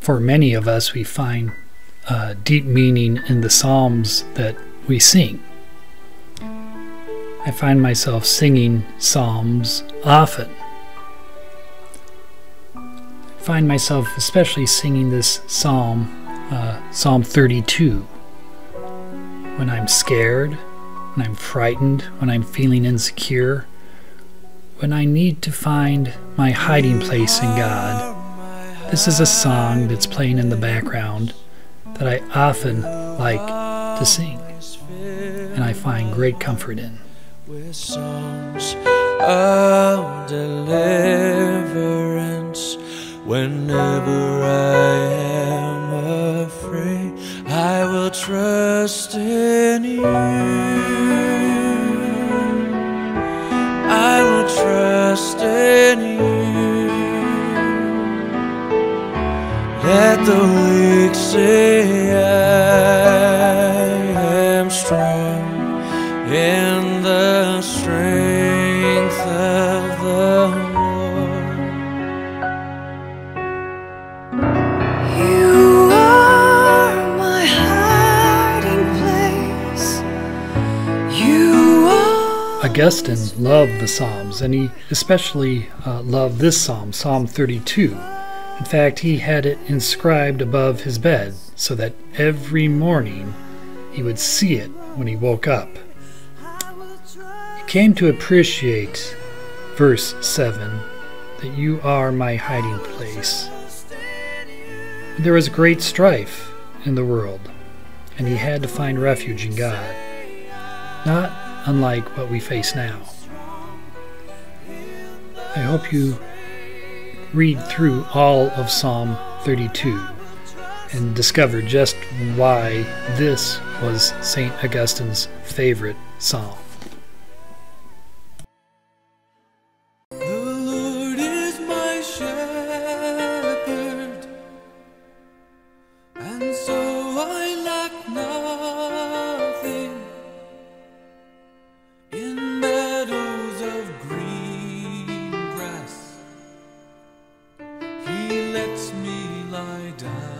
For many of us, we find uh, deep meaning in the psalms that we sing. I find myself singing psalms often. I find myself especially singing this psalm, uh, Psalm 32, when I'm scared, when I'm frightened, when I'm feeling insecure when I need to find my hiding place in God. This is a song that's playing in the background that I often like to sing and I find great comfort in. With songs of deliverance, whenever I am afraid, I will trust in you. Trust in you. Let the weak say I am strong in the strength of the Augustine loved the Psalms, and he especially uh, loved this Psalm, Psalm 32. In fact, he had it inscribed above his bed so that every morning he would see it when he woke up. He came to appreciate verse 7 that you are my hiding place. There was great strife in the world, and he had to find refuge in God, not unlike what we face now. I hope you read through all of Psalm 32 and discover just why this was St. Augustine's favorite psalm. die.